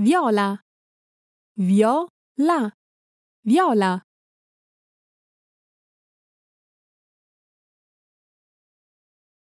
viola, viola, viola.